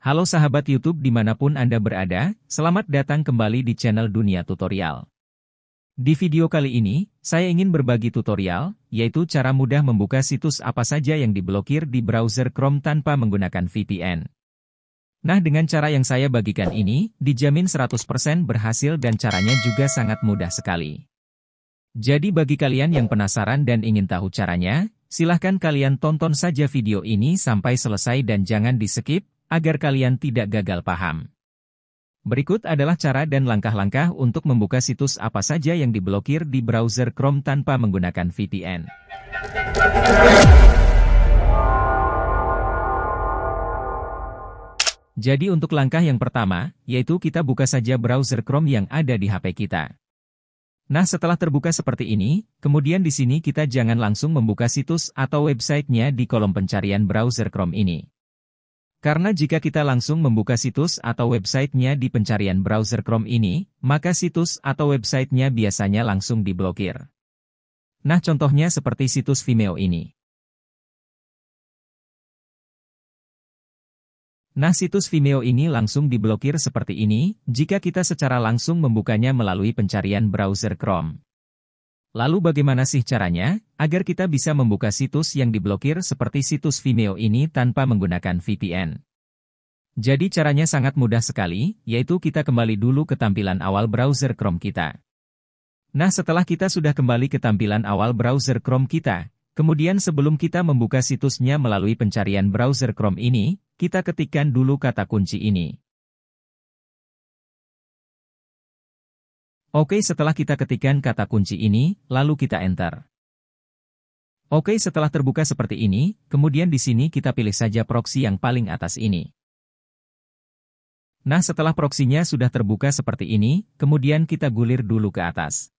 Halo sahabat YouTube di mana pun Anda berada, selamat datang kembali di channel Dunia Tutorial. Di video kali ini, saya ingin berbagi tutorial, yaitu cara mudah membuka situs apa saja yang diblokir di browser Chrome tanpa menggunakan VPN. Nah dengan cara yang saya bagikan ini, dijamin 100% berhasil dan caranya juga sangat mudah sekali. Jadi bagi kalian yang penasaran dan ingin tahu caranya, silahkan kalian tonton saja video ini sampai selesai dan jangan di-skip, agar kalian tidak gagal paham. Berikut adalah cara dan langkah-langkah untuk membuka situs apa saja yang diblokir di browser Chrome tanpa menggunakan VPN. Jadi untuk langkah yang pertama, yaitu kita buka saja browser Chrome yang ada di HP kita. Nah setelah terbuka seperti ini, kemudian di sini kita jangan langsung membuka situs atau websitenya di kolom pencarian browser Chrome ini. Karena jika kita langsung membuka situs atau websitenya di pencarian browser Chrome ini, maka situs atau websitenya biasanya langsung diblokir. Nah contohnya seperti situs Vimeo ini. Nah situs Vimeo ini langsung diblokir seperti ini, jika kita secara langsung membukanya melalui pencarian browser Chrome. Lalu bagaimana sih caranya, agar kita bisa membuka situs yang diblokir seperti situs Vimeo ini tanpa menggunakan VPN? Jadi caranya sangat mudah sekali, yaitu kita kembali dulu ke tampilan awal browser Chrome kita. Nah setelah kita sudah kembali ke tampilan awal browser Chrome kita, kemudian sebelum kita membuka situsnya melalui pencarian browser Chrome ini, kita ketikkan dulu kata kunci ini. Oke setelah kita ketikkan kata kunci ini, lalu kita enter. Oke setelah terbuka seperti ini, kemudian di sini kita pilih saja proxy yang paling atas ini. Nah setelah proksinya sudah terbuka seperti ini, kemudian kita gulir dulu ke atas.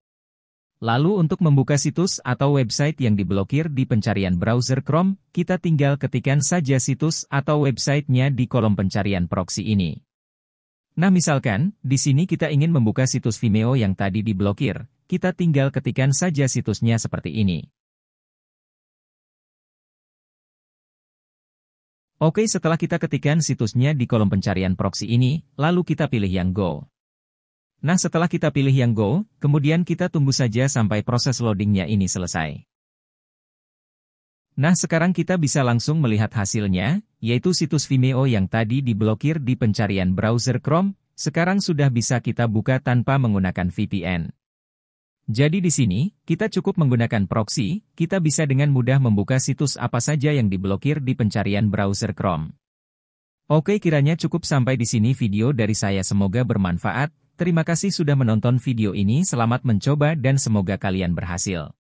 Lalu untuk membuka situs atau website yang diblokir di pencarian browser Chrome, kita tinggal ketikkan saja situs atau websitenya di kolom pencarian proxy ini. Nah misalkan, di sini kita ingin membuka situs Vimeo yang tadi diblokir, kita tinggal ketikkan saja situsnya seperti ini. Oke setelah kita ketikkan situsnya di kolom pencarian proxy ini, lalu kita pilih yang Go. Nah setelah kita pilih yang Go, kemudian kita tunggu saja sampai proses loadingnya ini selesai. Nah sekarang kita bisa langsung melihat hasilnya, yaitu situs Vimeo yang tadi diblokir di pencarian browser Chrome, sekarang sudah bisa kita buka tanpa menggunakan VPN. Jadi di sini, kita cukup menggunakan proxy, kita bisa dengan mudah membuka situs apa saja yang diblokir di pencarian browser Chrome. Oke kiranya cukup sampai di sini video dari saya semoga bermanfaat, terima kasih sudah menonton video ini selamat mencoba dan semoga kalian berhasil.